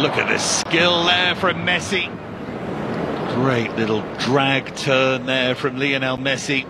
look at the skill there from Messi. Great little drag turn there from Lionel Messi.